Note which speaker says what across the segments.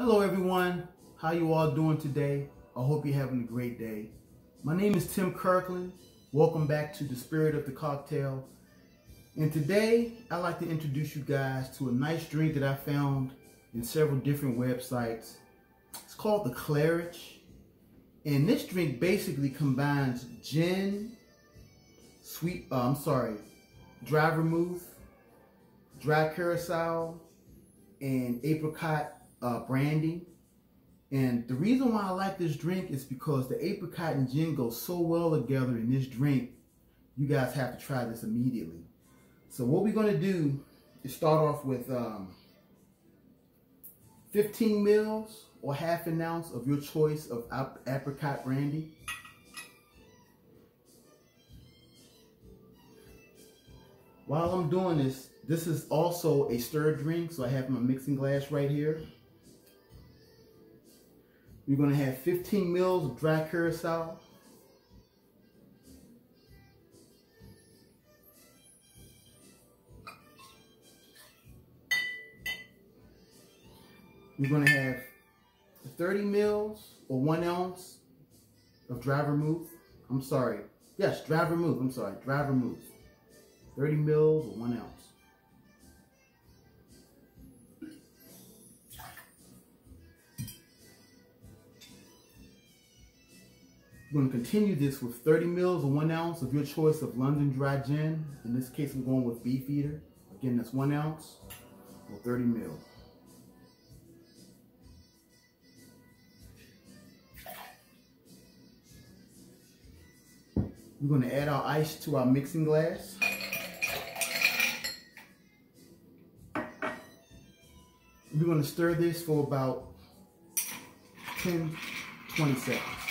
Speaker 1: Hello everyone, how you all doing today? I hope you're having a great day. My name is Tim Kirkland. Welcome back to the Spirit of the Cocktail. And today I'd like to introduce you guys to a nice drink that I found in several different websites. It's called the Claridge. And this drink basically combines gin, sweet, uh, I'm sorry, dry vermouth, dry curacao, and apricot uh, brandy. And the reason why I like this drink is because the apricot and gin go so well together in this drink. You guys have to try this immediately. So what we're going to do is start off with um, 15 mils or half an ounce of your choice of apricot brandy. While I'm doing this, this is also a stir drink, so I have my mixing glass right here. You're going to have 15 mils of dry curacao. You're going to have 30 mils or one ounce of dry vermouth. I'm sorry. Yes, dry vermouth. I'm sorry. Dry vermouth. 30 mils or one ounce. We're going to continue this with 30 mils or one ounce of your choice of London dry gin. In this case, I'm going with Beefeater. Again, that's one ounce or 30 mils. We're going to add our ice to our mixing glass. We're going to stir this for about 10, 20 seconds.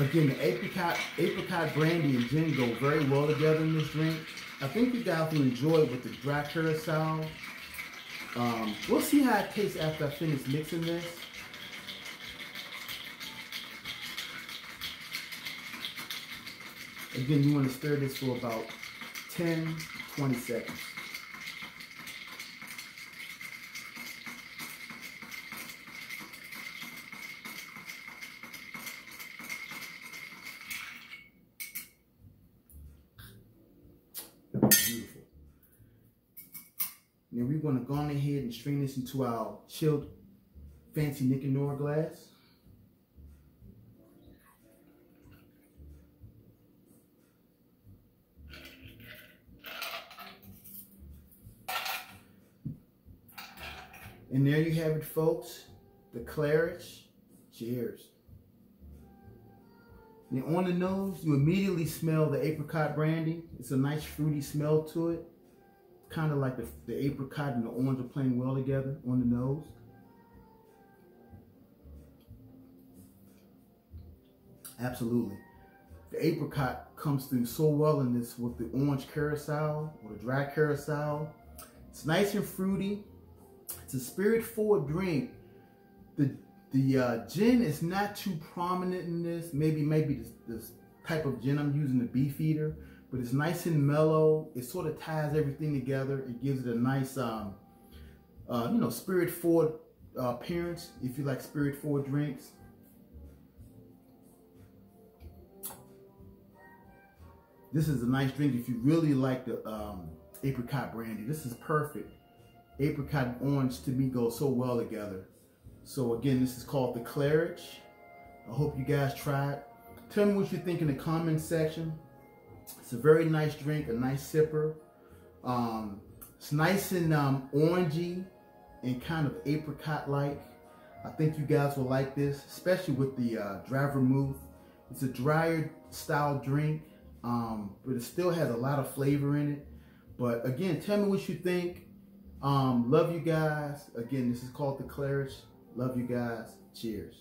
Speaker 1: Again, the apricot, apricot brandy and gin go very well together in this drink. I think you guys will enjoy it with the dry curacao. Um, we'll see how it tastes after I finish mixing this. Again, you want to stir this for about 10, 20 seconds. Now we're going to go on ahead and strain this into our chilled fancy Nora glass. And there you have it, folks. The Claridge. Cheers. And on the nose, you immediately smell the apricot brandy. It's a nice fruity smell to it. Kind of like the, the apricot and the orange are playing well together on the nose. Absolutely. The apricot comes through so well in this with the orange curacao or the dry curacao. It's nice and fruity. It's a spirit forward drink. The the uh, gin is not too prominent in this. Maybe maybe this, this type of gin I'm using, the Beefeater, but it's nice and mellow. It sort of ties everything together. It gives it a nice, um, uh, you know, spirit forward uh, appearance. If you like spirit forward drinks. This is a nice drink if you really like the um, apricot brandy. This is perfect. Apricot and orange to me go so well together. So again, this is called the Claridge. I hope you guys try it. Tell me what you think in the comment section. It's a very nice drink, a nice sipper. Um, it's nice and um, orangey and kind of apricot-like. I think you guys will like this, especially with the uh, dry vermouth. It's a drier style drink, um, but it still has a lot of flavor in it. But again, tell me what you think. Um, love you guys. Again, this is called the Claridge. Love you guys. Cheers.